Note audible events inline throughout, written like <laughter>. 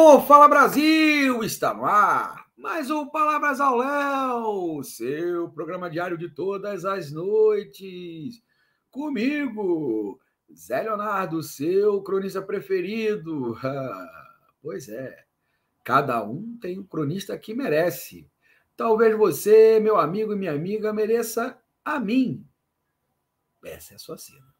Fala Brasil! Está no ar mais um Palavras ao Léo, seu programa diário de todas as noites. Comigo, Zé Leonardo, seu cronista preferido. <laughs> pois é, cada um tem o um cronista que merece. Talvez você, meu amigo e minha amiga, mereça a mim. Essa é a sua cena.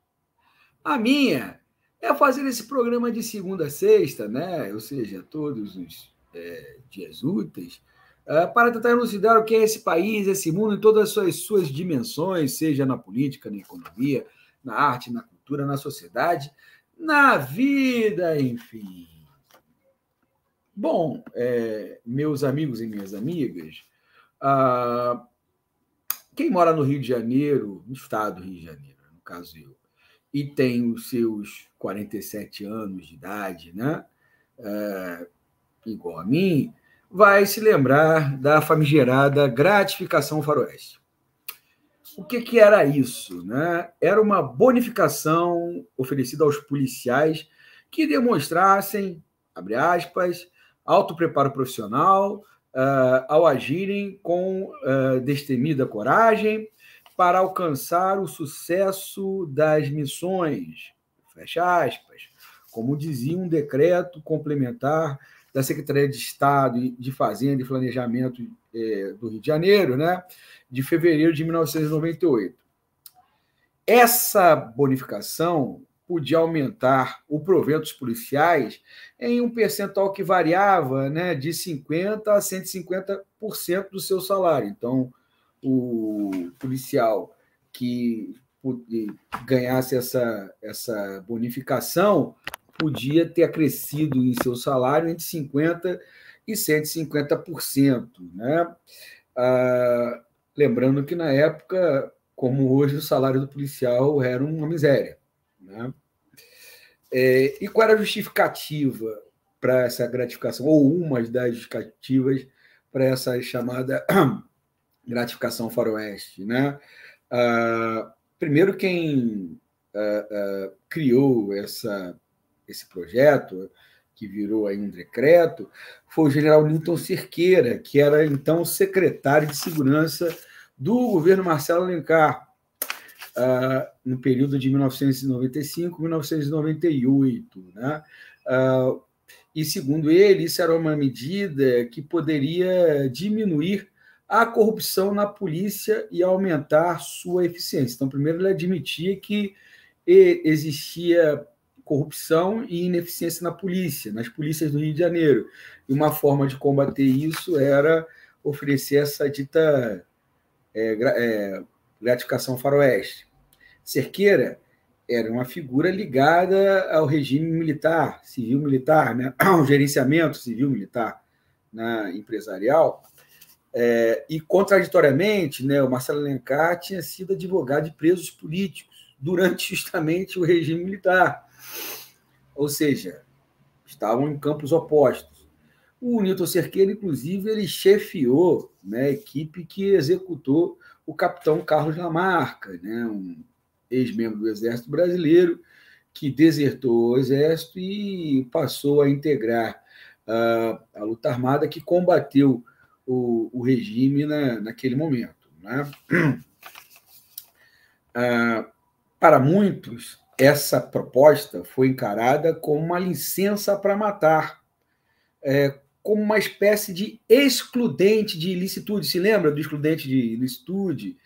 A minha é fazer esse programa de segunda a sexta, né? ou seja, todos os é, dias úteis, é, para tentar elucidar o que é esse país, esse mundo, em todas as suas, suas dimensões, seja na política, na economia, na arte, na cultura, na sociedade, na vida, enfim. Bom, é, meus amigos e minhas amigas, ah, quem mora no Rio de Janeiro, no estado do Rio de Janeiro, no caso eu, e tem os seus 47 anos de idade, né? É, igual a mim, vai se lembrar da famigerada gratificação faroeste. O que, que era isso? Né? Era uma bonificação oferecida aos policiais que demonstrassem, abre aspas, alto preparo profissional, uh, ao agirem com uh, destemida coragem, para alcançar o sucesso das missões. Fecha aspas. Como dizia um decreto complementar da Secretaria de Estado de Fazenda e Planejamento é, do Rio de Janeiro, né, de fevereiro de 1998. Essa bonificação podia aumentar o provento dos policiais em um percentual que variava né, de 50% a 150% do seu salário. Então, o policial que ganhasse essa, essa bonificação podia ter acrescido em seu salário entre 50% e 150%. Né? Ah, lembrando que, na época, como hoje, o salário do policial era uma miséria. Né? É, e qual era a justificativa para essa gratificação, ou uma das justificativas para essa chamada gratificação faroeste. Né? Uh, primeiro, quem uh, uh, criou essa, esse projeto, que virou aí um decreto, foi o general Newton Cerqueira, que era então secretário de Segurança do governo Marcelo Alencar, no período de 1995 1998. Né? e, segundo ele, isso era uma medida que poderia diminuir a corrupção na polícia e aumentar sua eficiência. Então, primeiro, ele admitia que existia corrupção e ineficiência na polícia, nas polícias do Rio de Janeiro. E uma forma de combater isso era oferecer essa dita é, é, gratificação faroeste. Cerqueira era uma figura ligada ao regime militar, civil-militar, né? <clears throat> ao gerenciamento civil-militar na empresarial, é, e, contraditoriamente, né, o Marcelo Alencar tinha sido advogado de presos políticos durante justamente o regime militar. Ou seja, estavam em campos opostos. O Newton Cerqueira, inclusive, ele chefiou né, a equipe que executou o capitão Carlos Lamarca, né, um ex-membro do Exército Brasileiro, que desertou o Exército e passou a integrar uh, a luta armada que combateu o, o regime na, naquele momento. Né? <clears throat> Ah, para muitos, essa proposta foi encarada como uma licença para matar, é, como uma espécie de excludente de ilicitude. Se lembra do excludente de ilicitude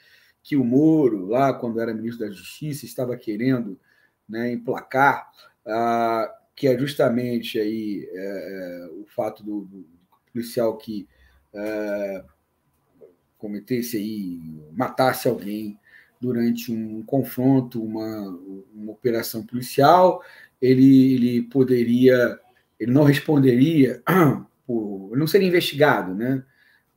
que o Moro, lá quando era ministro da Justiça, estava querendo né, emplacar, ah, que é justamente aí é, o fato do, do policial que é, cometesse aí, matasse alguém durante um confronto, uma, uma operação policial, ele, ele poderia, ele não responderia, <clears throat> por, não seria investigado, né?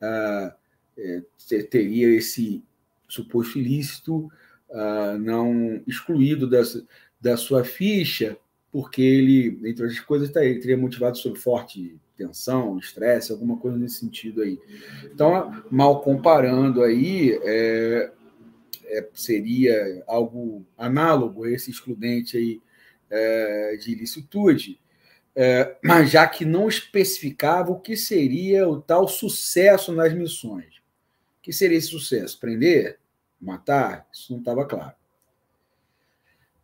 Ah, é, teria esse suposto ilícito ah, não excluído das, da sua ficha, porque ele, entre outras coisas, tá, ele teria motivado sob forte tensão, estresse, alguma coisa nesse sentido aí. Então, mal comparando aí, é, é, seria algo análogo a esse excludente aí é, de ilicitude. é, mas já que não especificava o que seria o tal sucesso nas missões. O que seria esse sucesso? Prender? Matar? Isso não estava claro.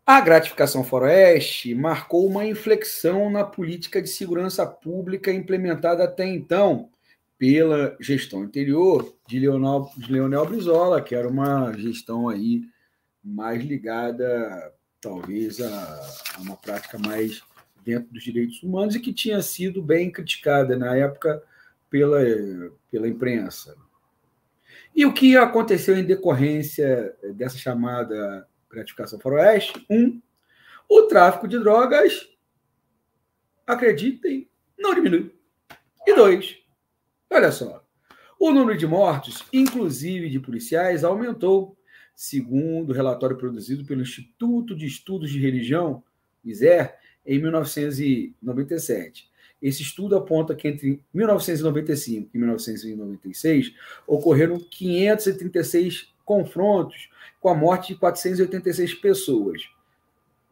A gratificação faroeste marcou uma inflexão na política de segurança pública implementada até então pela gestão anterior de Leonel, de Leonel Brizola, que era uma gestão aí mais ligada, talvez, a, a uma prática mais dentro dos direitos humanos e que tinha sido bem criticada na época pela, pela imprensa. E o que aconteceu em decorrência dessa chamada gratificação faroeste? Um, o tráfico de drogas, acreditem, não diminui. E dois, olha só, o número de mortos, inclusive de policiais, aumentou, segundo o relatório produzido pelo Instituto de Estudos de Religião, ISER, em 1997. Esse estudo aponta que entre 1995 e 1996 ocorreram 536 confrontos com a morte de 486 pessoas.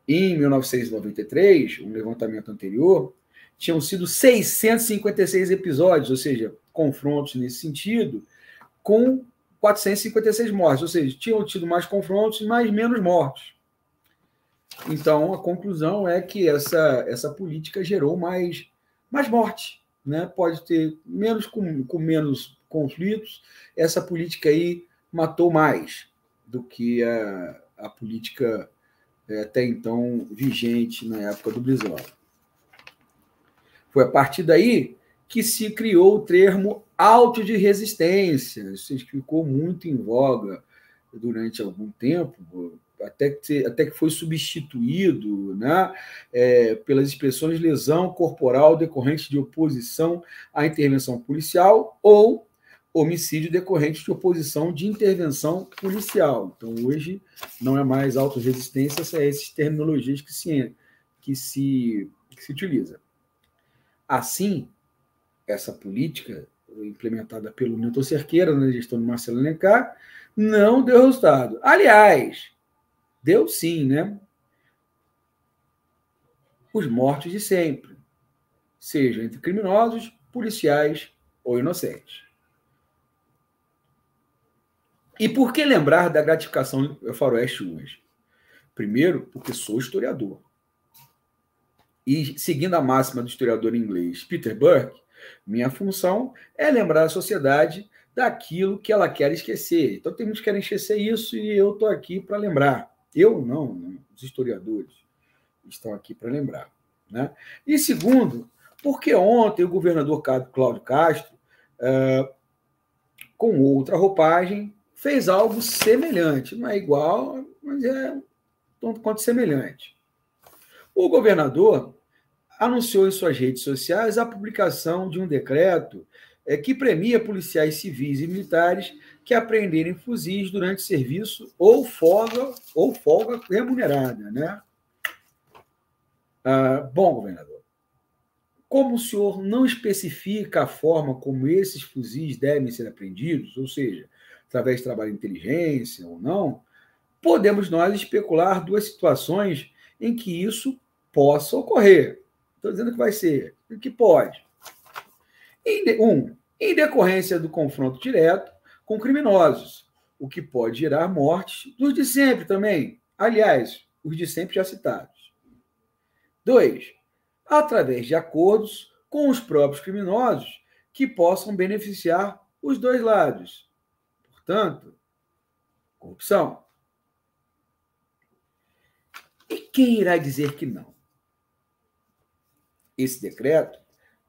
Em 1993, um levantamento anterior, tinham sido 656 episódios, ou seja, confrontos nesse sentido, com 456 mortes, ou seja, tinham tido mais confrontos, mas menos mortos. Então, a conclusão é que essa, essa política gerou mais, mais morte. Né? Pode ter menos com, com menos conflitos, essa política aí matou mais do que a, a política é, até então vigente na época do Brizola. Foi a partir daí que se criou o termo auto de resistência. Isso ficou muito em voga durante algum tempo, até que, até que foi substituído né, é, pelas expressões lesão corporal decorrente de oposição à intervenção policial ou homicídio decorrente de oposição de intervenção policial. Então, hoje, não é mais autorresistência, são essas terminologias que se, que se, que se utiliza. Assim, essa política implementada pelo Newton Cerqueira na gestão de Marcelo Alencar não deu resultado. Aliás, Deu sim, né? Os mortos de sempre, seja entre criminosos, policiais ou inocentes. E por que lembrar da gratificação faroeste hoje? Primeiro, porque sou historiador. E seguindo a máxima do historiador inglês Peter Burke, minha função é lembrar a sociedade daquilo que ela quer esquecer. Então, tem muitos que querem esquecer isso e eu estou aqui para lembrar. Eu não, né? os historiadores estão aqui para lembrar. Né? E segundo, porque ontem o governador Cláudio Castro, uh, com outra roupagem, fez algo semelhante, não é igual, mas é tanto quanto semelhante. O governador anunciou em suas redes sociais a publicação de um decreto é, que premia policiais civis e militares que apreenderem fuzis durante serviço ou folga ou folga remunerada, né? Ah, bom, governador, como o senhor não especifica a forma como esses fuzis devem ser apreendidos, ou seja, através de trabalho de inteligência ou não, podemos nós especular duas situações em que isso possa ocorrer. Estou dizendo que vai ser, que pode. Um, em decorrência do confronto direto com criminosos, o que pode gerar mortes dos de sempre também. Aliás, os de sempre já citados. Dois, através de acordos com os próprios criminosos que possam beneficiar os dois lados. Portanto, corrupção. E quem irá dizer que não? Esse decreto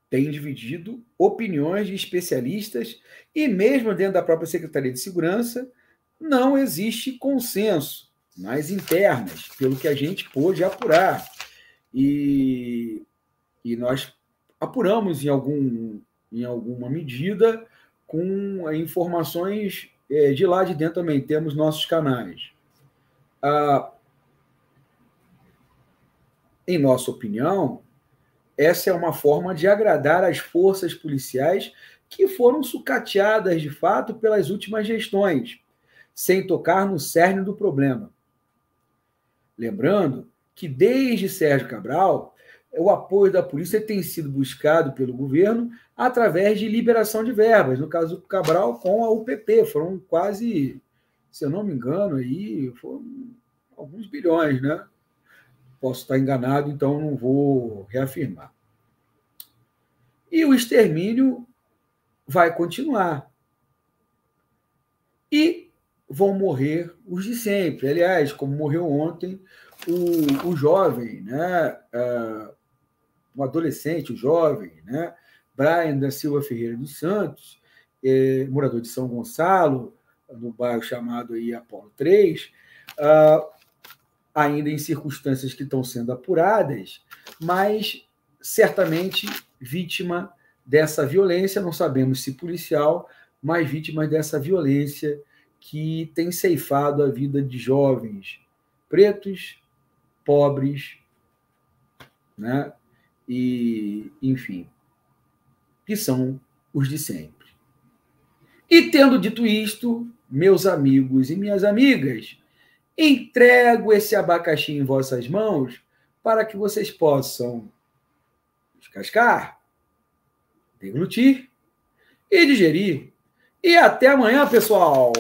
tem dividido opiniões de especialistas e mesmo dentro da própria Secretaria de Segurança não existe consenso nas internas, pelo que a gente pôde apurar. E, e nós apuramos em, algum, em alguma medida com informações de lá de dentro também, temos nossos canais. Ah, em nossa opinião, essa é uma forma de agradar as forças policiais que foram sucateadas de fato pelas últimas gestões, sem tocar no cerne do problema. Lembrando que desde Sérgio Cabral o apoio da polícia tem sido buscado pelo governo através de liberação de verbas. No caso do Cabral, com a UPP, foram quase, se eu não me engano, aí foram alguns bilhões, né? Posso estar enganado, então não vou reafirmar. E o extermínio vai continuar. E vão morrer os de sempre. Aliás, como morreu ontem o, o jovem, né? Uh, um adolescente, um jovem, né? Brian da Silva Ferreira dos Santos, é, morador de São Gonçalo, no bairro chamado aí Apolo 3, uh, ainda em circunstâncias que estão sendo apuradas, mas certamente vítima dessa violência, não sabemos se policial, mas vítima dessa violência que tem ceifado a vida de jovens pretos, pobres, né? E, enfim, que são os de sempre. E tendo dito isto, meus amigos e minhas amigas, entrego esse abacaxi em vossas mãos para que vocês possam descascar, deglutir e digerir. E até amanhã, pessoal!